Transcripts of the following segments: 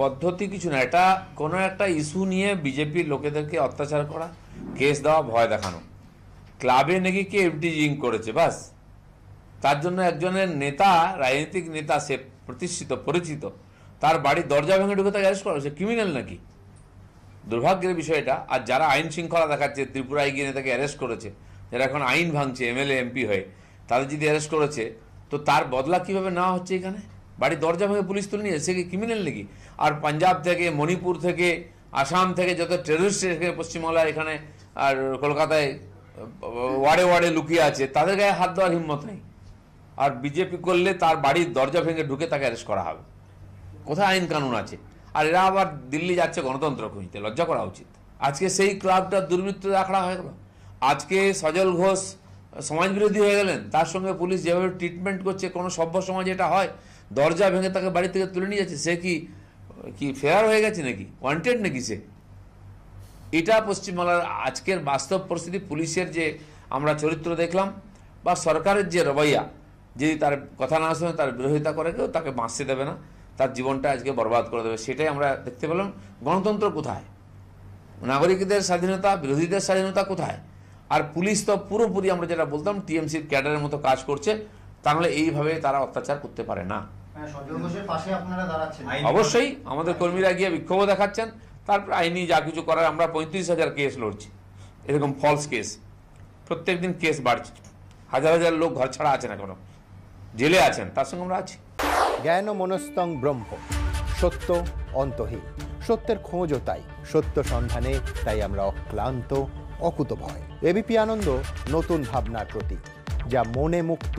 পদ্ধতি কিছু না, এটা কোনো একটা ইস্যু নিয়ে বিজেপির লোকেদেরকে অত্যাচার করা কেস দেওয়া, ভয় দেখানো। ক্লাবে নাকি কে এফডিজিং করেছে, বাস। তার জন্য একজনের নেতা, রাজনৈতিক নেতা, সে প্রতিষ্ঠিত, পরিচিত, তার বাড়ির দরজা ভেঙে ঢুকে তাকে অ্যারেস্ট করা সে ক্রিমিনাল নাকি? দুর্ভাগ্যের বিষয়টা আর যারা আইন শৃঙ্খলা দেখাচ্ছে, ত্রিপুরায় গিয়ে নেতাকে অ্যারেস্ট করেছে, যারা এখন আইন ভাঙছে এমএলএ এমপি হয়ে, তাদের যদি অ্যারেস্ট করেছে, তো তার বদলা কীভাবে নেওয়া হচ্ছে এখানে? বাড়ির দরজা ভেঙে পুলিশ তুলে নিয়ে সে কি ক্রিমিনাল নাকি? আর পাঞ্জাব থেকে, মণিপুর থেকে, আসাম থেকে যত টেররিস্ট পশ্চিমবাংলায় এখানে আর কলকাতায়, ওয়ার্ডে ওয়ার্ডে লুকিয়ে আছে, তাদের গায়ে হাত দেওয়ার হিম্মত নেই। আর বিজেপি করলে তার বাড়ির দরজা ভেঙে ঢুকে তাকে অ্যারেস্ট করা হবে। কোথায় আইন কানুন আছে? আর এরা আবার দিল্লি যাচ্ছে গণতন্ত্র খুঁজতে, লজ্জা করা উচিত। আজকে সেই ক্লাবটা দুর্বৃত্ত আখড়া হয়ে গেল। আজকে সজল ঘোষ সমাজ বিরোধী হয়ে গেলেন, তার সঙ্গে পুলিশ যেভাবে ট্রিটমেন্ট করছে, কোনো সভ্য সমাজে এটা হয়? দরজা ভেঙে তাকে বাড়ি থেকে তুলে নিয়ে যাচ্ছে, সে কি কি ফেয়ার হয়ে গেছে নাকি? ওয়ান্টেড নাকি সে? এটা পশ্চিমবাংলার আজকের বাস্তব পরিস্থিতি, পুলিশের যে আমরা চরিত্র দেখলাম, বা সরকারের যে রবৈয়া যদি তার কথা না শুনে তার বিরোধিতা করে, কেউ তাকে বাঁচতে দেবে না, তার জীবনটা আজকে বরবাদ করে দেবে, সেটাই আমরা দেখতে পেলাম। গণতন্ত্র কোথায়? নাগরিকদের স্বাধীনতা, বিরোধীদের স্বাধীনতা কোথায়? আর পুলিশ তো পুরোপুরি আমরা যেটা বলতাম, টিএমসির ক্যাডারের মতো কাজ করছে, তাহলে এইভাবে তারা অত্যাচার করতে পারে না। হ্যাঁ, অবশ্যই আমাদের কর্মীরা গিয়ে বিক্ষোভ দেখাচ্ছেন। তারপর আইনি যা কিছু করার আমরা পঁয়ত্রিশ হাজার কেস লড়ছি। এরকম ফলস কেস প্রত্যেকদিন কেস বাড়ছে। হাজার হাজার লোক ঘর ছাড়া আছেন এখনও। জেলে আছেন তার সঙ্গে আমরা আছি। জ্ঞান মনস্তং ব্রহ্ম। সত্য অন্তহীন। সত্যের খোঁজও তাই। সত্য সন্ধানে তাই আমরা অক্লান্ত অকুত ভয় এবিপি আনন্দ নতুন ভাবনার প্রতীক যা মনে মুক্ত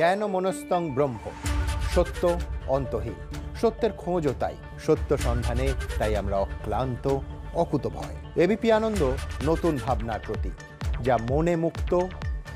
জ্ঞান মনস্তং ব্রহ্ম। সত্য অন্তহীন। সত্যের খোঁজও তাই। সত্য সন্ধানে তাই আমরা অক্লান্ত, অকুতভয়। এবিপি আনন্দ নতুন ভাবনার প্রতীক, যা মনে মুক্ত